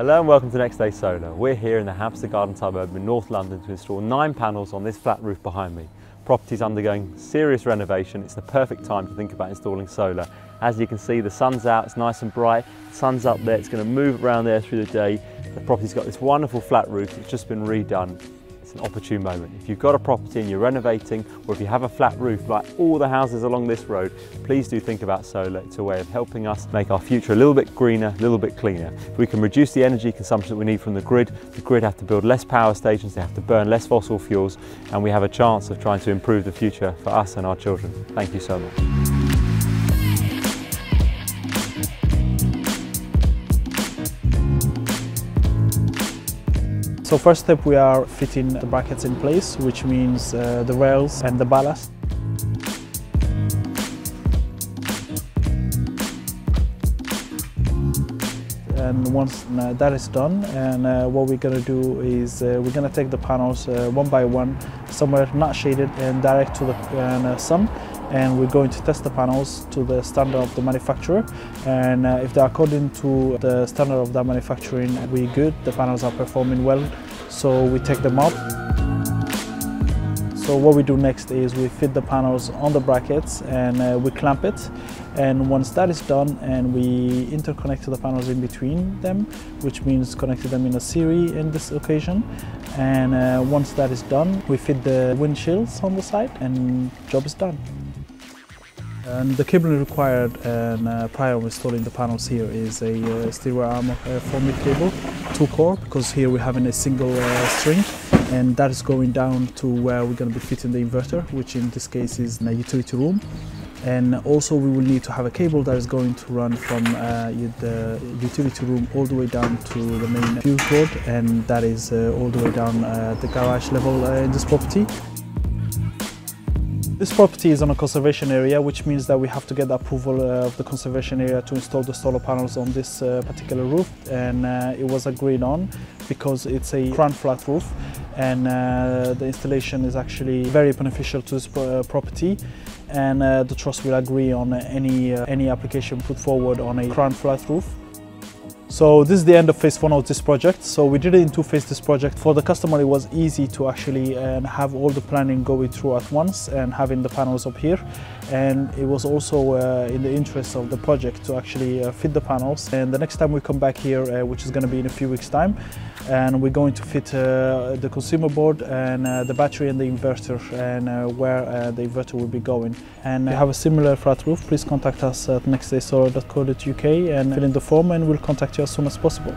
Hello and welcome to Next Day Solar. We're here in the Hampstead Garden suburb in North London to install nine panels on this flat roof behind me. Property's undergoing serious renovation. It's the perfect time to think about installing solar. As you can see, the sun's out, it's nice and bright. The sun's up there, it's going to move around there through the day. The property's got this wonderful flat roof that's just been redone it's an opportune moment. If you've got a property and you're renovating, or if you have a flat roof like all the houses along this road, please do think about solar. It's a way of helping us make our future a little bit greener, a little bit cleaner. If we can reduce the energy consumption that we need from the grid, the grid have to build less power stations, they have to burn less fossil fuels, and we have a chance of trying to improve the future for us and our children. Thank you so much. So first step we are fitting the brackets in place, which means uh, the rails and the ballast. and once uh, that is done and uh, what we're going to do is uh, we're going to take the panels uh, one by one somewhere not shaded and direct to the uh, sun and we're going to test the panels to the standard of the manufacturer. And uh, if they're according to the standard of the manufacturing we're good. The panels are performing well. So we take them up. So what we do next is we fit the panels on the brackets and uh, we clamp it. And once that is done and we interconnect the panels in between them which means connecting them in a series in this occasion. And uh, once that is done we fit the windshields on the side and job is done. And the cable required and uh, prior to installing the panels here is a uh, steel arm uh, 4 mil cable, two core, because here we're having a single uh, string and that is going down to where we're going to be fitting the inverter, which in this case is in a utility room. And also we will need to have a cable that is going to run from uh, the utility room all the way down to the main fuse board and that is uh, all the way down uh, the garage level uh, in this property. This property is on a conservation area, which means that we have to get the approval uh, of the conservation area to install the solar panels on this uh, particular roof. And uh, it was agreed on because it's a crown flat roof and uh, the installation is actually very beneficial to this uh, property and uh, the trust will agree on any, any application put forward on a crown flat roof. So this is the end of phase one of this project. So we did it in two phases this project. For the customer it was easy to actually uh, have all the planning going through at once and having the panels up here. And it was also uh, in the interest of the project to actually uh, fit the panels. And the next time we come back here, uh, which is going to be in a few weeks time, and we're going to fit uh, the consumer board and uh, the battery and the inverter and where the inverter will be going. And if you have a similar flat roof, please contact us at nextdaysolar.co.uk and fill in the form and we'll contact you as soon as possible.